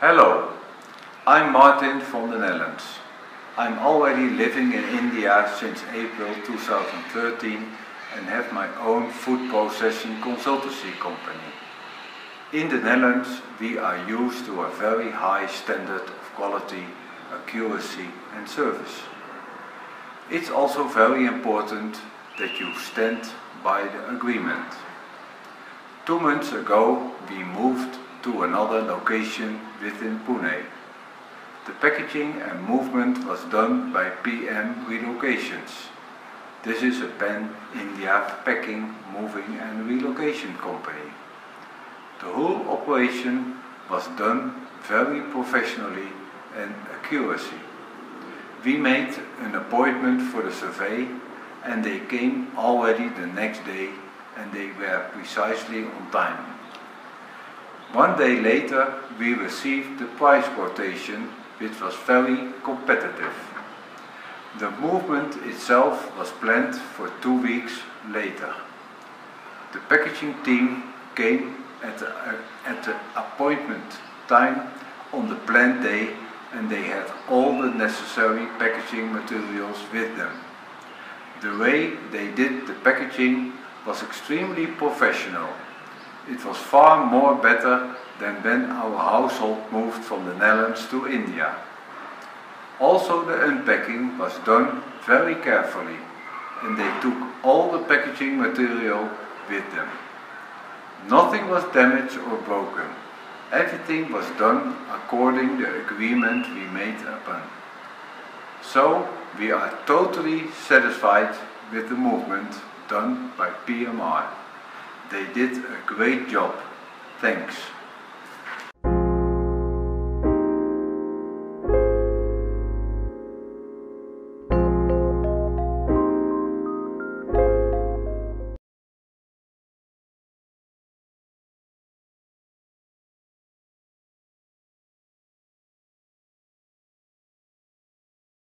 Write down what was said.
Hello, I'm Martin from the Netherlands. I'm already living in India since April 2013 and have my own food processing consultancy company. In the Netherlands we are used to a very high standard of quality, accuracy and service. It's also very important that you stand by the agreement. Two months ago we moved to another location within Pune. The packaging and movement was done by PM Relocations. This is a pan-India packing, moving and relocation company. The whole operation was done very professionally and accuracy. We made an appointment for the survey and they came already the next day and they were precisely on time. One day later we received the price quotation which was very competitive. The movement itself was planned for two weeks later. The packaging team came at the, at the appointment time on the planned day and they had all the necessary packaging materials with them. The way they did the packaging was extremely professional. It was far more better than when our household moved from the Netherlands to India. Also the unpacking was done very carefully and they took all the packaging material with them. Nothing was damaged or broken. Everything was done according the agreement we made upon. So we are totally satisfied with the movement done by PMR. They did a great job. Thanks.